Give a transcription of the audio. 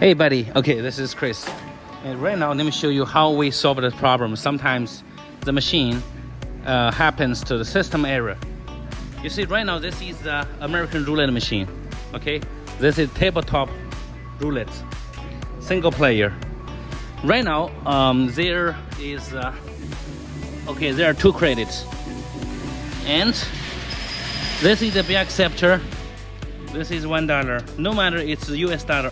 Hey buddy, okay, this is Chris. And right now, let me show you how we solve the problem. Sometimes the machine uh, happens to the system error. You see, right now, this is the American roulette machine. Okay, this is tabletop roulette, single player. Right now, um, there is, uh, okay, there are two credits. And this is the bill acceptor. This is one dollar. No matter it's US dollar